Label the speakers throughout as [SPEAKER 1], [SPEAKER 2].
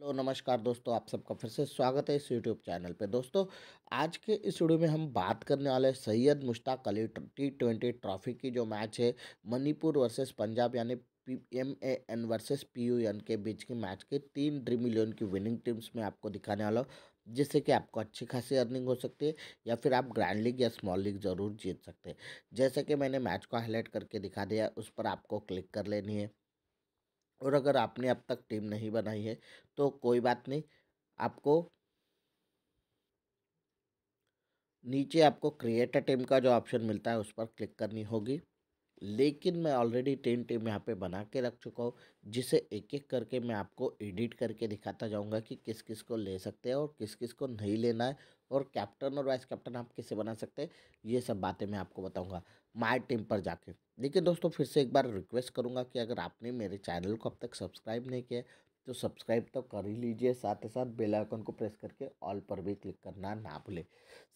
[SPEAKER 1] Hello, नमस्कार दोस्तों, आप सबका फिर से स्वागत है इस यूट्यूब चैनल पे। दोस्तों, आज के इस वीडियो में हम बात करने वाले Syed Mushtaq Ali T twenty trophy की जो मैच है, मणिपुर वर्सेस पंजाब यानी P M A N versus P U N के बीच की मैच के तीन ड्रीम इलेवन की विनिंग टीम्स में आपको दिखाने वाला हूँ, जिससे कि आपको अच्छी खासी अर्निंग हो सकती है या फिर आप ग्रैंड लीग या स्मॉल लीग ज़रूर जीत सकते हैं। जैसे कि मैंने मैच को हाईलाइट करके दिखा दिया, उस पर आपको क्लिक कर लेनी है। और अगर आपने अब तक टीम नहीं बनाई है तो कोई बात नहीं, आपको नीचे आपको क्रिएट अ टीम का जो ऑप्शन मिलता है, उस पर क्लिक करनी होगी। लेकिन मैं ऑलरेडी टेन टीम यहाँ पे बना के रख चुका हूँ, जिसे एक एक करके मैं आपको एडिट करके दिखाता जाऊँगा कि किस किस को ले सकते हैं और किस किस को नहीं लेना है और कैप्टन और वाइस कैप्टन आप कैसे बना सकते हैं, ये सब बातें मैं आपको बताऊँगा। माई टीम पर जाके। देखिए दोस्तों, फिर से एक बार रिक्वेस्ट करूँगा कि अगर आपने मेरे चैनल को अब तक सब्सक्राइब नहीं किया तो सब्सक्राइब तो कर ही लीजिए, साथ ही साथ बेल आइकन को प्रेस करके ऑल पर भी क्लिक करना ना भूलें।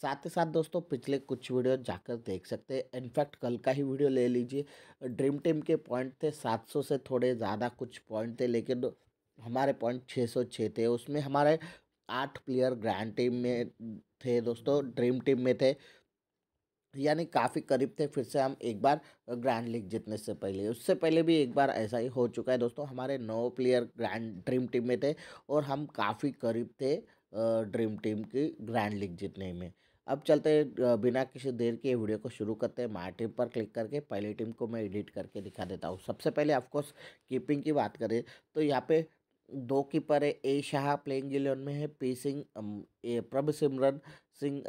[SPEAKER 1] साथ ही साथ दोस्तों, पिछले कुछ वीडियो जाकर देख सकते हैं। इनफैक्ट कल का ही वीडियो ले लीजिए। ड्रीम टीम के पॉइंट थे 700 से थोड़े ज़्यादा कुछ पॉइंट थे, लेकिन हमारे पॉइंट 606 थे। उसमें हमारे आठ प्लेयर ग्रैंड टीम में थे दोस्तों, ड्रीम टीम में थे। यानी काफ़ी करीब थे, फिर से हम एक बार ग्रैंड लीग जीतने से पहले, उससे पहले भी एक बार ऐसा ही हो चुका है दोस्तों, हमारे नौ प्लेयर ग्रैंड, ड्रीम टीम में थे और हम काफ़ी करीब थे ड्रीम टीम की ग्रैंड लीग जीतने में। अब चलते बिना किसी देर के वीडियो को शुरू करते हैं। माई टीम पर क्लिक करके पहली टीम को मैं एडिट करके दिखा देता हूँ। सबसे पहले ऑफकोर्स कीपिंग की बात करें तो यहाँ पे दो कीपर है, ए शाह प्लेइंग इलेवन में है, पी सिंह प्रभ सिमरन सिंह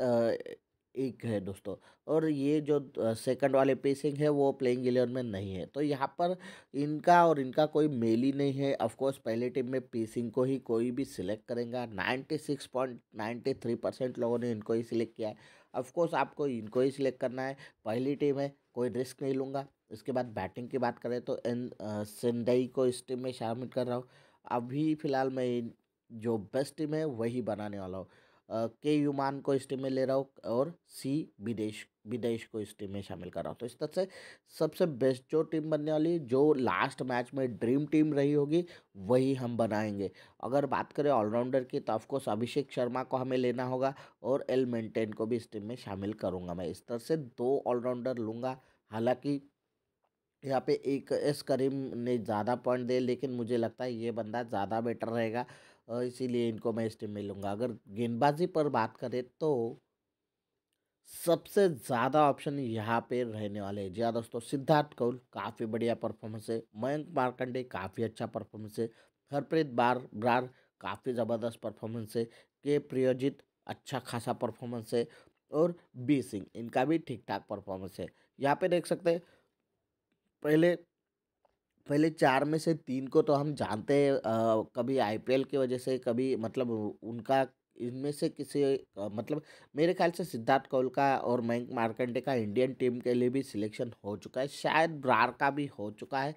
[SPEAKER 1] एक है दोस्तों। और ये जो सेकंड वाले पेसिंग है, वो प्लेइंग एलेवन में नहीं है। तो यहाँ पर इनका और इनका कोई मेल ही नहीं है। ऑफकोर्स पहले टीम में पेसिंग को ही कोई भी सिलेक्ट करेगा। Ninety six point ninety three percent लोगों ने इनको ही सिलेक्ट किया है। ऑफकोर्स आपको इनको ही सिलेक्ट करना है। पहली टीम है, कोई रिस्क नहीं लूँगा। इसके बाद बैटिंग की बात करें तो एन सेंडई को इस टीम में शामिल कर रहा हूँ। अभी फ़िलहाल मैं जो बेस्ट टीम है, वही बनाने वाला हूँ। के युमान को इस टीम में ले रहा हूँ और सी विदेश विदेश को इस टीम में शामिल कर रहा हूँ। तो इस तरह से सबसे बेस्ट जो टीम बनने वाली, जो लास्ट मैच में ड्रीम टीम रही होगी, वही हम बनाएँगे। अगर बात करें ऑलराउंडर की तो ऑफकोर्स अभिषेक शर्मा को हमें लेना होगा और एल मेंटेन को भी इस टीम में शामिल करूँगा मैं। इस तरह से दो ऑलराउंडर लूँगा। हालाँकि यहाँ पे एक एस करीम ने ज़्यादा पॉइंट दे, लेकिन मुझे लगता है ये बंदा ज़्यादा बेटर रहेगा इसीलिए इनको मैं इस टीम में लूँगा। अगर गेंदबाजी पर बात करें तो सबसे ज़्यादा ऑप्शन यहाँ पे रहने वाले हैं। जी हाँ दोस्तों, सिद्धार्थ कौल काफ़ी बढ़िया परफॉर्मेंस है, मयंक मार्कंडे काफ़ी अच्छा परफॉर्मेंस है, हरप्रीत बार, ब्रार काफ़ी ज़बरदस्त परफॉर्मेंस है, के प्रियोजित अच्छा खासा परफॉर्मेंस है, और बी सिंह इनका भी ठीक ठाक परफॉर्मेंस है। यहाँ पे देख सकते हैं पहले पहले चार में से तीन को तो हम जानते हैं कभी आईपीएल की वजह से, कभी मतलब उनका, इनमें से किसी मतलब मेरे ख्याल से सिद्धार्थ कौल का और मयंक मार्कंडे का इंडियन टीम के लिए भी सिलेक्शन हो चुका है, शायद ब्रार का भी हो चुका है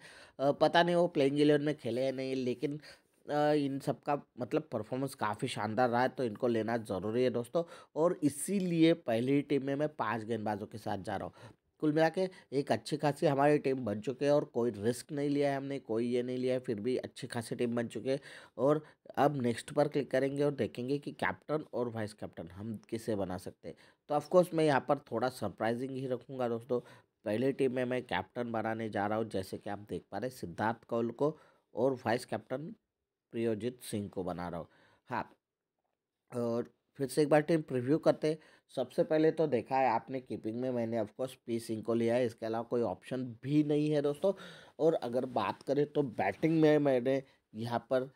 [SPEAKER 1] पता नहीं वो प्लेइंग इलेवन में खेले या नहीं, लेकिन इन सब का मतलब परफॉर्मेंस काफ़ी शानदार रहा है तो इनको लेना ज़रूरी है दोस्तों, और इसीलिए पहली टीम में मैं पाँच गेंदबाजों के साथ जा रहा हूँ। कुल मिला के एक अच्छी खासी हमारी टीम बन चुके हैं और कोई रिस्क नहीं लिया है हमने, कोई ये नहीं लिया है, फिर भी अच्छी खासी टीम बन चुके हैं। और अब नेक्स्ट पर क्लिक करेंगे और देखेंगे कि कैप्टन और वाइस कैप्टन हम किसे बना सकते हैं। तो ऑफकोर्स मैं यहाँ पर थोड़ा सरप्राइजिंग ही रखूँगा दोस्तों। पहले टीम में मैं कैप्टन बनाने जा रहा हूँ, जैसे कि आप देख पा रहे सिद्धार्थ कौल को और वाइस कैप्टन प्रियोजित सिंह को बना रहा हूँ। हाँ और फिर से एक बार टीम प्रिव्यू करते सबसे पहले तो देखा है आपने कीपिंग में मैंने ऑफकोर्स पी सिंह को लिया है, इसके अलावा कोई ऑप्शन भी नहीं है दोस्तों। और अगर बात करें तो बैटिंग में मैंने यहाँ पर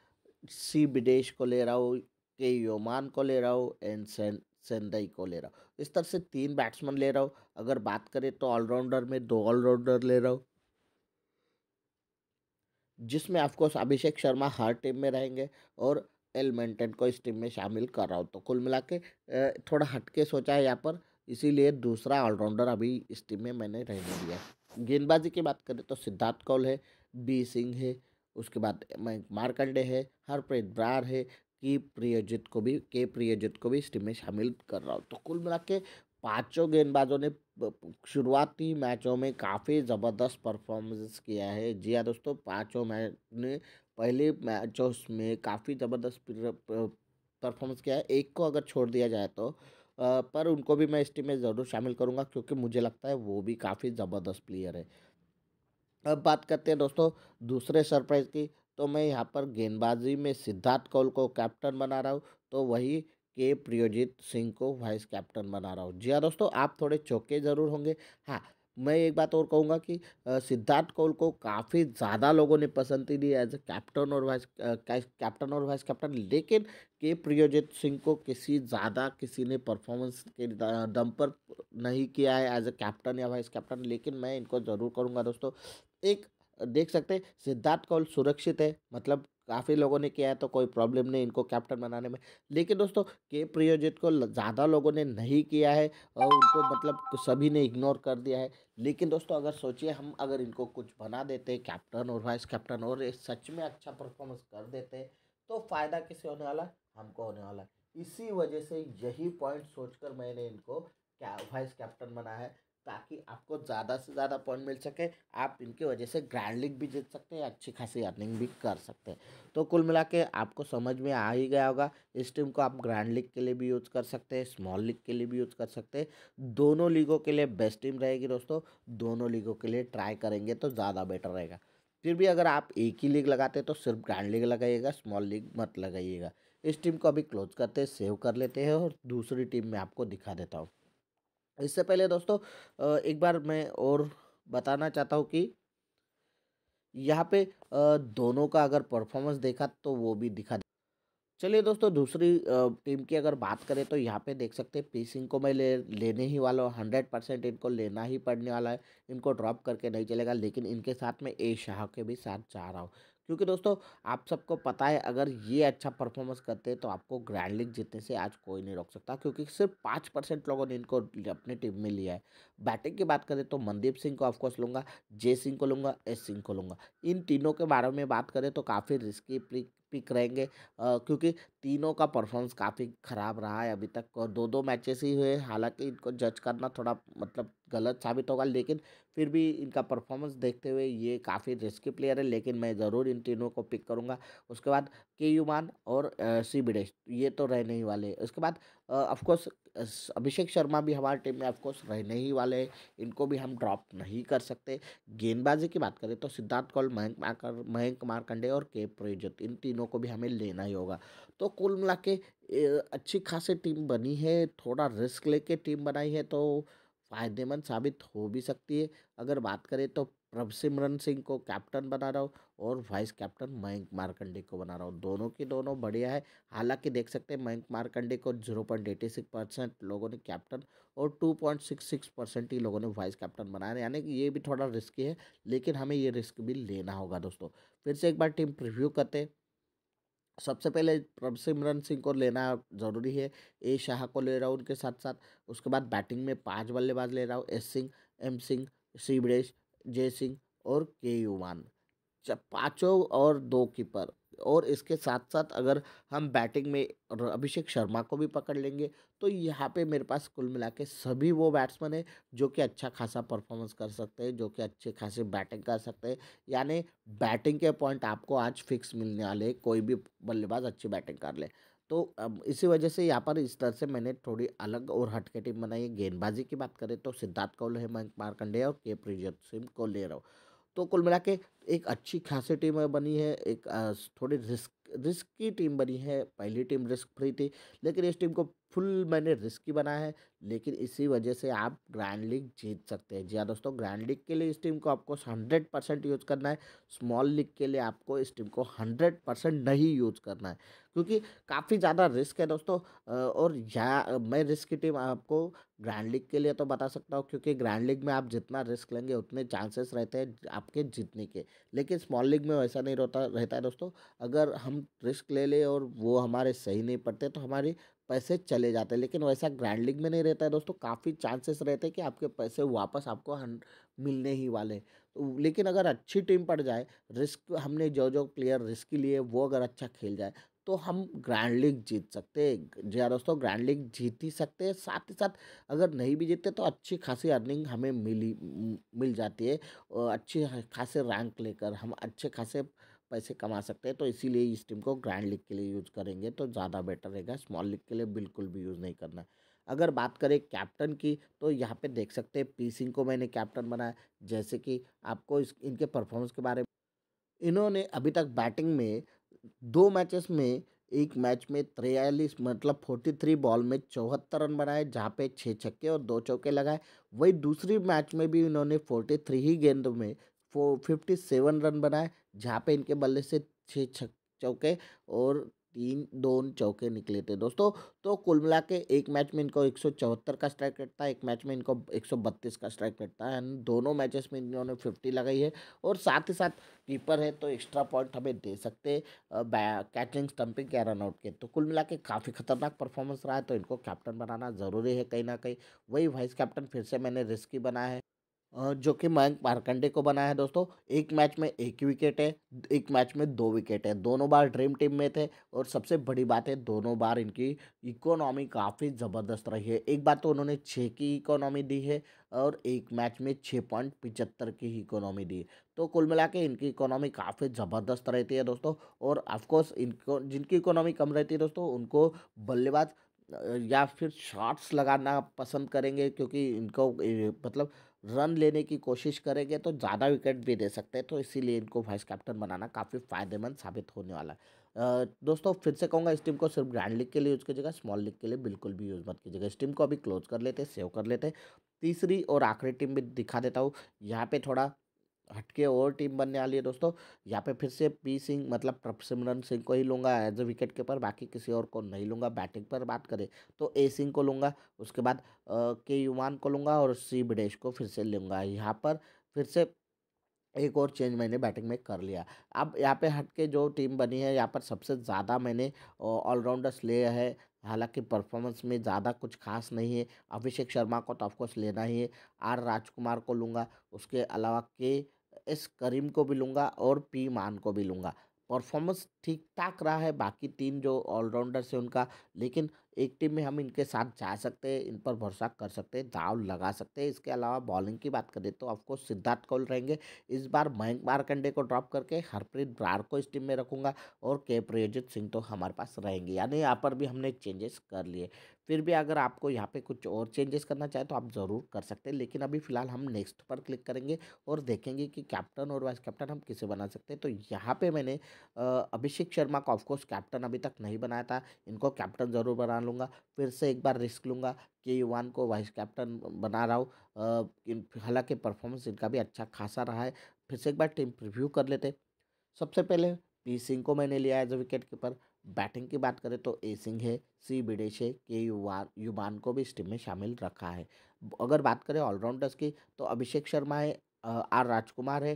[SPEAKER 1] सी विदेश को ले रहा हूँ के योमान को ले रहा हूँ एंड सेन सेंदई को ले रहा हूँ। इस तरह से तीन बैट्समैन ले रहा हूँ। अगर बात करें तो ऑलराउंडर में दो ऑलराउंडर ले रहा हूँ। जिसमें ऑफकोर्स अभिषेक शर्मा हर टीम में रहेंगे और एलमेंटन को इस टीम में शामिल कर रहा हूँ। तो कुल मिला के थोड़ा हटके सोचा है यहाँ पर, इसीलिए दूसरा ऑलराउंडर अभी इस टीम में मैंने रहने दिया गेंदबाजी की बात करें तो सिद्धार्थ कौल है, बी सिंह है, उसके बाद मार्कंडे है, हरप्रीत ब्रार है, की प्रियजित को भी, के प्रियजित को भी इस टीम में शामिल कर रहा हूँ। तो कुल मिला के पाँचों गेंदबाजों ने शुरुआती मैचों में काफ़ी ज़बरदस्त परफॉर्मेंस किया है। जी हाँ दोस्तों, पाँचों मैच ने पहले मैचों में काफ़ी ज़बरदस्त परफॉर्मेंस किया है। एक को अगर छोड़ दिया जाए तो पर उनको भी मैं इस टीम में ज़रूर शामिल करूँगा, क्योंकि मुझे लगता है वो भी काफ़ी ज़बरदस्त प्लेयर है। अब बात करते हैं दोस्तों, दूसरे सरप्राइज़ की। तो मैं यहाँ पर गेंदबाजी में सिद्धार्थ कौल को कैप्टन बना रहा हूँ तो वही के प्रियोजित सिंह को वाइस कैप्टन बना रहा हूँ। जी हाँ दोस्तों, आप थोड़े चौके ज़रूर होंगे। हाँ मैं एक बात और कहूँगा कि सिद्धार्थ कौल को काफ़ी ज़्यादा लोगों ने पसंद दी एज ए कैप्टन और वाइस कैप्टन और वाइस कैप्टन। लेकिन के प्रियोजित सिंह को किसी ज़्यादा किसी ने परफॉर्मेंस के दम पर नहीं किया है एज ए कैप्टन या वाइस कैप्टन। लेकिन मैं इनको ज़रूर करूँगा दोस्तों। एक, देख सकते हैं, सिद्धार्थ कौल सुरक्षित है मतलब काफ़ी लोगों ने किया है तो कोई प्रॉब्लम नहीं इनको कैप्टन बनाने में। लेकिन दोस्तों, के प्रियोजित को ज़्यादा लोगों ने नहीं किया है और उनको मतलब सभी ने इग्नोर कर दिया है। लेकिन दोस्तों, अगर सोचिए हम अगर इनको कुछ बना देते कैप्टन और वाइस कैप्टन और सच में अच्छा परफॉर्मेंस कर देते तो फ़ायदा किसे होने वाला हमको होने वाला इसी वजह से यही पॉइंट सोचकर मैंने इनको क्या, वाइस कैप्टन बनाया है। ताकि आपको ज़्यादा से ज़्यादा पॉइंट मिल सके। आप इनकी वजह से ग्रैंड लीग भी जीत सकते हैं, अच्छी खासी अर्निंग भी कर सकते हैं। तो कुल मिला के आपको समझ में आ ही गया होगा, इस टीम को आप ग्रैंड लीग के लिए भी यूज़ कर सकते हैं स्मॉल लीग के लिए भी यूज़ कर सकते हैं। दोनों लीगों के लिए बेस्ट टीम रहेगी दोस्तों, दोनों लीगों के लिए ट्राई करेंगे तो ज़्यादा बेटर रहेगा। फिर भी अगर आप एक ही लीग लगाते हैं तो सिर्फ़ ग्रैंड लीग लगाइएगा स्मॉल लीग मत लगाइएगा। इस टीम को अभी क्लोज करते सेव कर लेते हैं और दूसरी टीम में आपको दिखा देता हूँ। इससे पहले दोस्तों एक बार मैं और बताना चाहता हूँ कि यहाँ पे दोनों का अगर परफॉर्मेंस देखा तो वो भी दिखा चलिए दोस्तों, दूसरी टीम की अगर बात करें तो यहाँ पे देख सकते हैं पी सिंह को मैं ले, लेने ही वाला हूँ, हंड्रेड परसेंट इनको लेना ही पड़ने वाला है, इनको ड्रॉप करके नहीं चलेगा, लेकिन इनके साथ में ए शाह के भी साथ जा रहा हूँ। क्योंकि दोस्तों, आप सबको पता है, अगर ये अच्छा परफॉर्मेंस करते हैं तो आपको ग्रैंड लीग जीतने से आज कोई नहीं रोक सकता, क्योंकि सिर्फ़ पाँच परसेंट लोगों ने इनको अपनी टीम में लिया है। बैटिंग की बात करें तो मनदीप सिंह को ऑफकोर्स लूँगा, जय सिंह को लूँगा, एस सिंह को लूँगा। इन तीनों के बारे में बात करें तो काफ़ी रिस्की पिक रहेंगे। क्योंकि तीनों का परफॉर्मेंस काफ़ी ख़राब रहा है अभी तक दो दो मैचेस ही हुए हालाँकि इनको जज करना थोड़ा मतलब गलत साबित होगा, लेकिन फिर भी इनका परफॉर्मेंस देखते हुए ये काफ़ी रिस्की प्लेयर है, लेकिन मैं ज़रूर इन तीनों को पिक करूँगा। उसके बाद के युमान और सी बिडेश ये तो रहने ही वाले उसके बाद ऑफकोर्स अभिषेक शर्मा भी हमारी टीम में ऑफकोर्स रहने ही वाले हैं। इनको भी हम ड्रॉप नहीं कर सकते। गेंदबाजी की बात करें तो सिद्धार्थ कौल मयंक माकर मयंक मारकंडे और के. प्रयोजत इन तीनों को भी हमें लेना ही होगा। तो कुल मिला के अच्छी खासी टीम बनी है, थोड़ा रिस्क लेके टीम बनाई है तो फ़ायदेमंद साबित हो भी सकती है। अगर बात करें तो प्रभसिमरन सिंह को कैप्टन बना रहा हूँ और वाइस कैप्टन मयंक मारकंडे को बना रहा हूँ। दोनों की दोनों बढ़िया है। हालाँकि देख सकते हैं, मयंक मारकंडे को zero point eighty six percent लोगों ने कैप्टन और two point six six percent ही लोगों ने वाइस कैप्टन बनाया। यानी कि ये भी थोड़ा रिस्की है, लेकिन हमें ये रिस्क भी लेना होगा दोस्तों। फिर से एक बार टीम प्रिव्यू करते हैं। सबसे पहले प्रभसिमरन सिंह को लेना ज़रूरी है, ए शाह को ले रहा हूँ उनके साथ साथ उसके बाद बैटिंग में पाँच बल्लेबाज ले रहा हूँ, एस सिंह, एम सिंह, शिवरेश, जय सिंह और के युवान पाँचों और दो कीपर। और इसके साथ साथ अगर हम बैटिंग में अभिषेक शर्मा को भी पकड़ लेंगे तो यहाँ पे मेरे पास कुल मिला के सभी वो बैट्समैन है, जो कि अच्छा खासा परफॉर्मेंस कर सकते हैं, जो कि अच्छे खासे बैटिंग कर सकते हैं। यानी बैटिंग के पॉइंट आपको आज फिक्स मिलने वाले कोई भी बल्लेबाज अच्छी बैटिंग कर ले। तो इसी वजह से यहाँ पर इस तरह से मैंने थोड़ी अलग और हटके टीम बनाई है। गेंदबाजी की बात करें तो सिद्धार्थ कौल है मयंक मारकंडे और के प्रिजत सिंह को ले रहा हूँ। तो कुल मिला के एक अच्छी खासी टीम बनी है, एक थोड़ी रिस्क रिस्क की टीम बनी है, पहली टीम रिस्क फ्री थी, लेकिन इस टीम को फुल मैंने रिस्की बनाया है, लेकिन इसी वजह से आप ग्रैंड लीग जीत सकते हैं। जी हाँ दोस्तों, ग्रैंड लीग के लिए इस टीम को आपको हंड्रेड परसेंट यूज़ करना है, स्मॉल लीग के लिए आपको इस टीम को हंड्रेड परसेंट नहीं यूज़ करना है, क्योंकि काफ़ी ज़्यादा रिस्क है दोस्तों। और या, मैं रिस्क की टीम आपको ग्रैंड लीग के लिए तो बता सकता हूँ, क्योंकि ग्रैंड लीग में आप जितना रिस्क लेंगे, उतने चांसेस रहते हैं आपके जीतने के, लेकिन स्मॉल लीग में वैसा नहीं रहता रहता है दोस्तों। अगर हम रिस्क ले लें और वो हमारे सही नहीं पड़ते तो हमारी पैसे चले जाते हैं, लेकिन वैसा ग्रैंड लीग में नहीं रहता है दोस्तों। काफ़ी चांसेस रहते हैं कि आपके पैसे वापस आपको मिलने ही वाले तो लेकिन अगर अच्छी टीम पड़ जाए, रिस्क, हमने जो जो प्लेयर रिस्क लिए वो अगर अच्छा खेल जाए तो हम ग्रैंड लीग जीत सकते हैं। जी हाँ दोस्तों ग्रैंड लीग जीत ही सकते हैं। साथ ही साथ अगर नहीं भी जीतते तो अच्छी खासी अर्निंग हमें मिली, मिल जाती है। अच्छे खासे रैंक लेकर, हम अच्छे खासे पैसे कमा सकते हैं तो इसीलिए इस टीम को ग्रैंड लीग के लिए यूज़ करेंगे तो ज़्यादा बेटर रहेगा। स्मॉल लीग के लिए बिल्कुल भी यूज़ नहीं करना। अगर बात करें कैप्टन की तो यहाँ पे देख सकते हैं, पी सिंह को मैंने कैप्टन बनाया। जैसे कि आपको इस, इनके परफॉर्मेंस के बारे में, इन्होंने अभी तक बैटिंग में दो मैचेस में, एक मैच में तिरयालीस मतलब फोर्टी थ्री बॉल में चौहत्तर रन बनाए, जहाँ पे छः छक्के और दो चौके लगाए। वही दूसरी मैच में भी इन्होंने फोर्टी थ्री ही गेंद में, फो, फिफ्टी सेवन रन बनाए। जहाँ पे इनके बल्ले से छः चौके और तीन दोन चौके निकले थे दोस्तों। तो कुल मिला के एक मैच में इनको एक सौ चौहत्तर का स्ट्राइक रेट था एक मैच में इनको 132 का स्ट्राइक रेट था एंड दोनों मैचेस में इन्होंने 50 लगाई है और साथ ही साथ कीपर है तो एक्स्ट्रा पॉइंट हमें दे सकते कैचिंग स्टंपिंग या रनआउट के तो कुल मिला के काफ़ी खतरनाक परफॉर्मेंस रहा है तो इनको कैप्टन बनाना ज़रूरी है कहीं ना कहीं। वही वाइस कैप्टन फिर से मैंने रिस्की बनाया है। जो कि मयंक मारकंडे को बनाया है दोस्तों। एक मैच में एक विकेट है, एक मैच में दो विकेट है। दोनों बार ड्रीम टीम में थे और सबसे बड़ी बात है, दोनों बार इनकी इकोनॉमी काफ़ी ज़बरदस्त रही है। एक बार तो उन्होंने छः की इकोनॉमी दी है और एक मैच में छः पॉइंट पिचहत्तर की इकोनॉमी दी। तो कुल मिला के इनकी इकोनॉमी काफ़ी ज़बरदस्त रहती है दोस्तों और ऑफकोर्स इनको, जिनकी इकोनॉमी कम रहती है दोस्तों, उनको बल्लेबाज या फिर शॉट्स लगाना पसंद करेंगे क्योंकि इनको मतलब रन लेने की कोशिश करेंगे तो ज़्यादा विकेट भी दे सकते हैं तो इसीलिए इनको वाइस कैप्टन बनाना काफ़ी फ़ायदेमंद साबित होने वाला है। दोस्तों, फिर से कहूँगा, इस टीम को सिर्फ़ ग्रैंड लीग के लिए यूज़ कीजिएगा, स्मॉल लीग के लिए बिल्कुल भी यूज़ मत कीजिएगा। इस टीम को अभी क्लोज कर लेते सेव कर लेते तीसरी और आखिरी टीम भी दिखा देता हूँ, यहाँ पर थोड़ा हटके और टीम बनने वाली है दोस्तों। यहाँ पे फिर से पी सिंह मतलब प्रभसिमरन सिंह को ही लूँगा एज ए विकेट कीपर बाकी किसी और को नहीं लूँगा। बैटिंग पर बात करें तो ए सिंह को लूँगा, उसके बाद के युमान को लूँगा और सी बिडेश को फिर से लूँगा। यहाँ पर फिर से एक और चेंज मैंने बैटिंग में कर लिया। अब यहाँ पे हट के जो टीम बनी है, यहाँ पर सबसे ज़्यादा मैंने ऑलराउंडर्स लिए है हालाँकि परफॉर्मेंस में ज़्यादा कुछ खास नहीं है। अभिषेक शर्मा को तो ऑफकोर्स लेना ही है। आर राजकुमार को लूँगा। उसके अलावा के एस करीम को भी लूँगा और पी मान को भी लूँगा। परफॉर्मेंस ठीक ठाक रहा है। बाकी तीन जो ऑलराउंडर्स हैं उनका। लेकिन एक टीम में हम इनके साथ जा सकते हैं, इन पर भरोसा कर सकते हैं, दाव लगा सकते हैं। इसके अलावा बॉलिंग की बात करें तो ऑफकोर्स सिद्धार्थ कौल रहेंगे। इस बार मयंक मारकंडे को ड्रॉप करके हरप्रीत ब्रार को इस टीम में रखूँगा और के प्रियजित सिंह तो हमारे पास रहेंगे। यानी यहाँ पर भी हमने चेंजेस कर लिए। फिर भी अगर आपको यहाँ पे कुछ और चेंजेस करना चाहे तो आप ज़रूर कर सकते हैं, लेकिन अभी फ़िलहाल हम नेक्स्ट पर क्लिक करेंगे और देखेंगे कि कैप्टन और वाइस कैप्टन हम किसे बना सकते हैं। तो यहाँ पे मैंने अभिषेक शर्मा को ऑफकोर्स कैप्टन अभी तक नहीं बनाया था। इनको कैप्टन ज़रूर बना लूँगा, फिर से एक बार रिस्क लूँगा कि युवान को वाइस कैप्टन बना रहा हूँ। हालाँकि परफॉर्मेंस इनका भी अच्छा खासा रहा है, फिर से एक बार टीम प्रिव्यू कर लेते। सबसे पहले पी सिंह को मैंने लिया as a wicket keeper batting की बात करें तो ए सिंह है, सी बिडेश है, के युवान युवान को भी इस टीम में शामिल रखा है। अगर बात करें ऑलराउंडर्स की तो अभिषेक शर्मा है आर राजकुमार है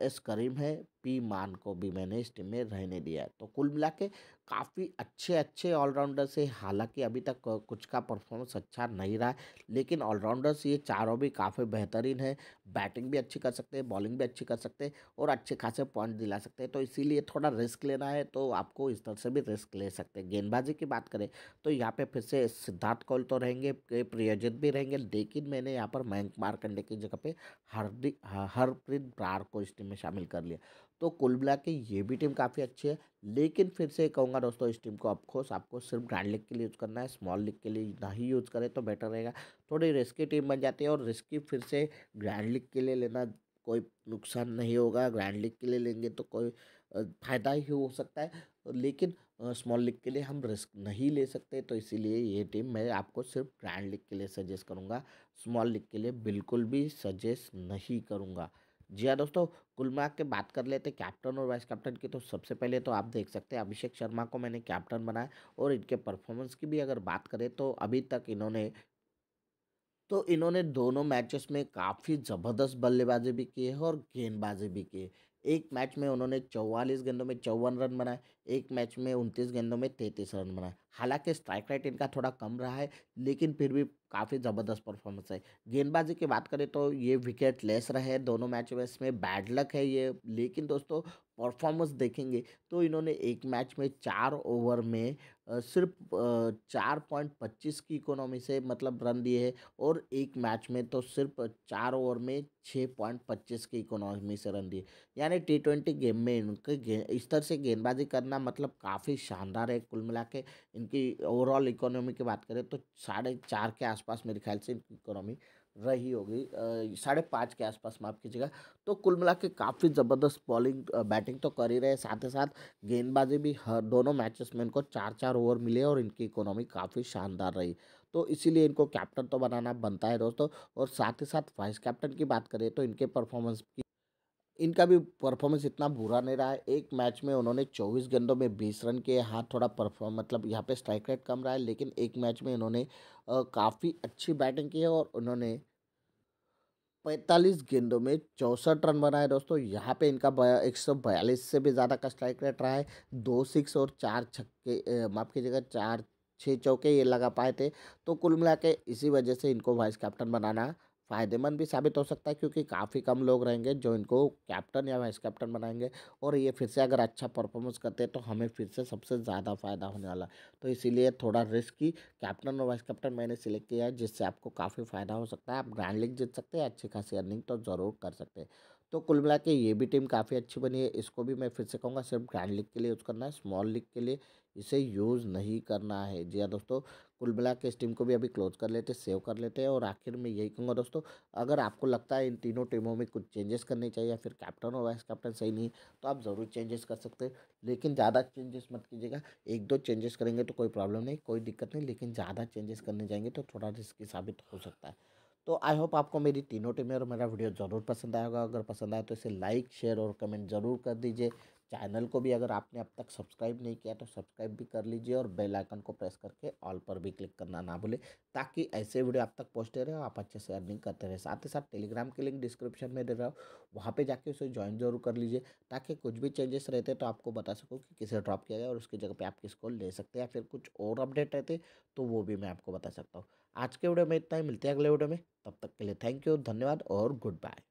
[SPEAKER 1] एस करीम है पी मान को भी मैंने इस टीम में रहने दिया है। तो कुल मिला के काफ़ी अच्छे अच्छे ऑलराउंडर्स है हालाँकि अभी तक कुछ का परफॉर्मेंस अच्छा नहीं रहा है, लेकिन ऑलराउंडर्स ये चारों भी काफ़ी बेहतरीन है। बैटिंग भी अच्छी कर सकते हैं, बॉलिंग भी अच्छी कर सकते हैं और अच्छे खासे पॉइंट दिला सकते हैं। तो इसीलिए थोड़ा रिस्क लेना है तो आपको इस तरह से भी रिस्क ले सकते हैं। गेंदबाजी की बात करें तो यहाँ पर फिर से सिद्धार्थ कौल तो रहेंगे प्रियोजित भी रहेंगे, लेकिन मैंने यहाँ पर मयंक मारकंडे की जगह पर हरदीप हरप्रीत ब्रार को इस टीम में शामिल कर लिया। तो कुल मिला के ये भी टीम काफ़ी अच्छी है। लेकिन फिर से कहूँगा दोस्तों, इस टीम को ऑफकोर्स आपको सिर्फ़ ग्रैंड लीग के लिए यूज़ करना है स्मॉल लीग के लिए ना ही यूज़ करें तो बेटर रहेगा। थोड़ी रिस्की टीम बन जाती है और रिस्की फिर से ग्रैंड लीग के लिए लेना कोई नुकसान नहीं होगा। ग्रैंड लीग के लिए लेंगे तो कोई फ़ायदा ही हो सकता है। लेकिन स्मॉल लीग के लिए हम रिस्क नहीं ले सकते तो इसीलिए ये टीम मैं आपको सिर्फ़ ग्रैंड लीग के लिए सजेस्ट करूँगा। स्मॉल लीग के लिए बिल्कुल भी सजेस्ट नहीं करूँगा। जी हाँ दोस्तों, कुल मिला के बात कर लेते कैप्टन और वाइस कैप्टन की। तो सबसे पहले तो आप देख सकते हैं अभिषेक शर्मा को मैंने कैप्टन बनाया और इनके परफॉर्मेंस की भी अगर बात करें तो अभी तक इन्होंने तो इन्होंने दोनों मैचेस में काफ़ी ज़बरदस्त बल्लेबाजी भी की है और गेंदबाजी भी की है। एक मैच में उन्होंने चौवालीस गेंदों में चौवन रन बनाए, एक मैच में उनतीस गेंदों में तैंतीस रन बनाए। हालाँकि स्ट्राइक रेट इनका थोड़ा कम रहा है, लेकिन फिर भी काफ़ी ज़बरदस्त परफॉर्मेंस है। गेंदबाजी की बात करें तो ये विकेट लेस रहे दोनों मैच में इसमें बैड लक है ये, लेकिन दोस्तों परफॉर्मेंस देखेंगे तो इन्होंने एक मैच में चार ओवर में सिर्फ़ चार पॉइंट पच्चीस की इकोनॉमी से मतलब रन दिए हैं और एक मैच में तो सिर्फ़ चार ओवर में छः पॉइंट पच्चीस की इकोनॉमी से रन दिए। यानी टी ट्वेंटी गेम में इनके इस तरह से गेंदबाजी करना मतलब काफ़ी शानदार है कुल मिला के। इनकी ओवरऑल इकोनॉमी की बात करें तो साढ़े चार के आसपास मेरे ख्याल से इनकी इकोनॉमी रही होगी। साढ़े पाँच के आसपास माफ़ कीजिएगा तो कुल मिला के काफ़ी ज़बरदस्त बॉलिंग बैटिंग तो कर ही रहे साथ ही साथ गेंदबाजी भी हर, दोनों मैचेस में इनको चार चार ओवर मिले और इनकी इकोनॉमी काफ़ी शानदार रही। तो इसीलिए इनको कैप्टन तो बनाना बनता है दोस्तों और साथ ही साथ वाइस कैप्टन की बात करें तो इनके परफॉर्मेंस की इनका भी परफॉर्मेंस इतना बुरा नहीं रहा है। एक मैच में उन्होंने चौबीस गेंदों में बीस रन किए हाँ थोड़ा परफॉर्म मतलब यहाँ पे स्ट्राइक रेट कम रहा है, लेकिन एक मैच में इन्होंने काफ़ी अच्छी बैटिंग की है और उन्होंने पैंतालीस गेंदों में चौंसठ रन बनाए। दोस्तों, यहाँ पे इनका एक सौ बयालीस से भी ज़्यादा का स्ट्राइक रेट रहा है। दो सिक्स और चार छक्के माफ़ कीजिएगा, चार छः चौके ये लगा पाए थे। तो कुल मिला के इसी वजह से इनको वाइस कैप्टन बनाना फ़ायदेमंद भी साबित हो सकता है, क्योंकि काफ़ी कम लोग रहेंगे जो इनको कैप्टन या वाइस कैप्टन बनाएँगे। और ये फिर से अगर अच्छा परफॉर्मेंस करते हैं तो हमें फिर से सबसे ज़्यादा फ़ायदा होने वाला तो इसीलिए थोड़ा रिस्क ही कैप्टन और वाइस कैप्टन मैंने सिलेक्ट किया है, जिससे आपको काफ़ी फ़ायदा हो सकता है। आप ग्रैंड लीग जीत सकते हैं, अच्छी खासी अर्निंग तो ज़रूर कर सकते हैं। तो कुल मिला के ये भी टीम काफ़ी अच्छी बनी है। इसको भी मैं फिर से कहूँगा, सिर्फ़ ग्रैंड लीग के लिए यूज़ करना है, स्मॉल लीग के लिए इसे यूज़ नहीं करना है। जी हाँ दोस्तों, कुल मिला के इस टीम को भी अभी क्लोज कर लेते सेव कर लेते हैं और आखिर में यही कहूँगा दोस्तों, अगर आपको लगता है इन तीनों टीमों में कुछ चेंजेस करने चाहिए या फिर कैप्टन और वाइस कैप्टन सही नहीं तो आप ज़रूर चेंजेस कर सकते हैं। लेकिन ज़्यादा चेंजेस मत कीजिएगा, एक दो चेंजेस करेंगे तो कोई प्रॉब्लम नहीं, कोई दिक्कत नहीं, लेकिन ज़्यादा चेंजेस करने जाएँगे तो थोड़ा रिस्की साबित हो सकता है। तो आई होप आपको मेरी तीनों टीमें और मेरा वीडियो ज़रूर पसंद आएगा अगर पसंद आए तो इसे लाइक शेयर और कमेंट ज़रूर कर दीजिए। चैनल को भी अगर आपने अब तक सब्सक्राइब नहीं किया तो सब्सक्राइब भी कर लीजिए और बेल आइकन को प्रेस करके ऑल पर भी क्लिक करना ना भूले, ताकि ऐसे वीडियो आप तक पहुँचते रहे आप अच्छे से अर्निंग करते रहे। साथ ही साथ टेलीग्राम की लिंक डिस्क्रिप्शन में दे रहा हूँ। वहाँ पर जाके उसे ज्वाइन ज़रूर कर लीजिए, ताकि कुछ भी चेंजेस रहते तो आपको बता सकूँ कि किसे ड्रॉप किया गया और उसकी जगह पर आप किसको ले सकते हैं या फिर कुछ और अपडेट रहते तो वो भी मैं आपको बता सकता हूँ। आज के वीडियो में इतना ही, मिलते हैं अगले वीडियो में, तब तक के लिए थैंक यू धन्यवाद और गुड बाय